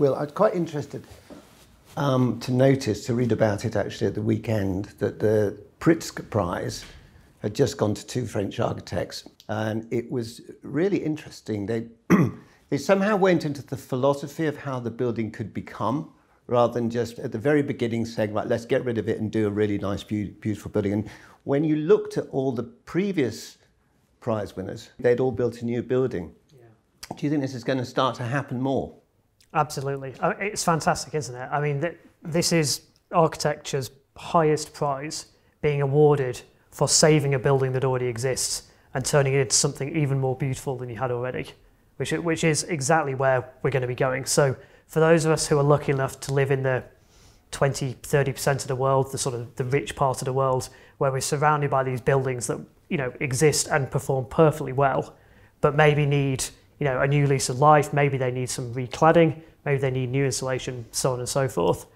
Will, I was quite interested um, to notice, to read about it actually at the weekend, that the Pritzker Prize had just gone to two French architects, and it was really interesting. They, they somehow went into the philosophy of how the building could become rather than just at the very beginning saying, right, let's get rid of it and do a really nice, beautiful building. And when you looked at all the previous prize winners, they'd all built a new building. Yeah. Do you think this is going to start to happen more? Absolutely. It's fantastic, isn't it? I mean, this is architecture's highest prize being awarded for saving a building that already exists and turning it into something even more beautiful than you had already, which, which is exactly where we're going to be going. So for those of us who are lucky enough to live in the 20, 30% of the world, the sort of the rich part of the world, where we're surrounded by these buildings that, you know, exist and perform perfectly well, but maybe need, you know, a new lease of life, maybe they need some recladding, maybe they need new insulation, so on and so forth.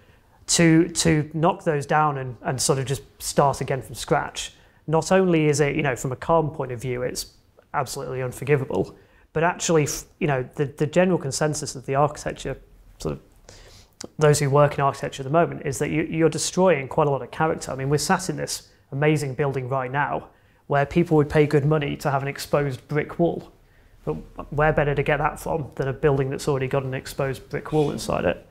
To, to knock those down and, and sort of just start again from scratch, not only is it, you know, from a carbon point of view, it's absolutely unforgivable, but actually, you know, the, the general consensus of the architecture sort of those who work in architecture at the moment is that you, are destroying quite a lot of character. I mean, we're sat in this amazing building right now where people would pay good money to have an exposed brick wall. But where better to get that from than a building that's already got an exposed brick wall inside it?